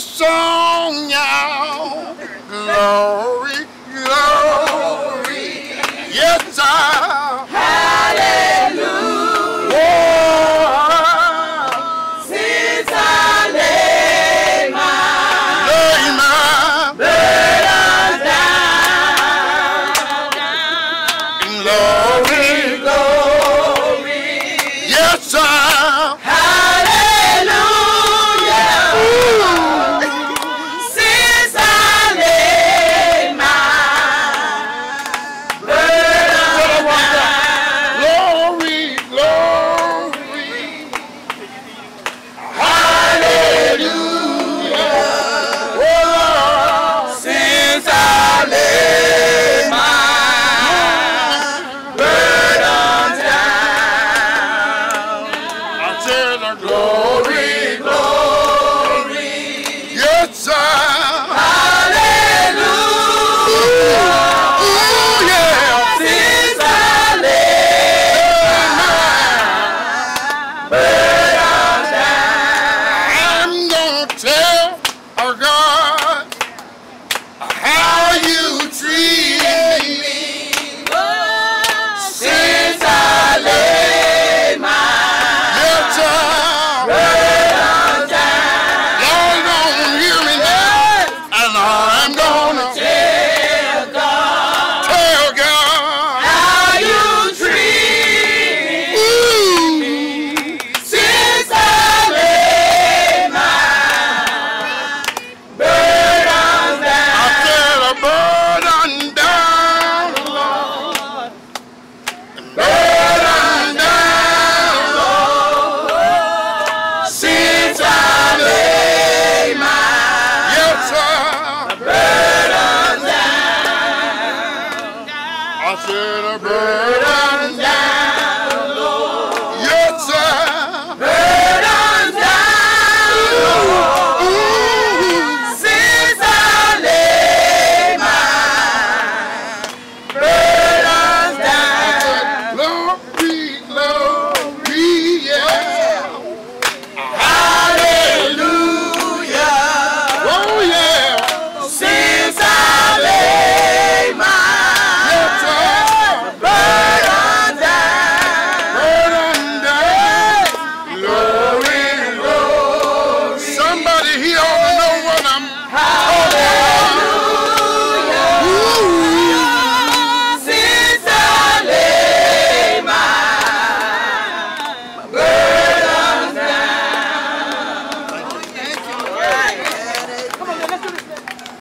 song, y'all. Glory. exalted in our glory. I said a bird.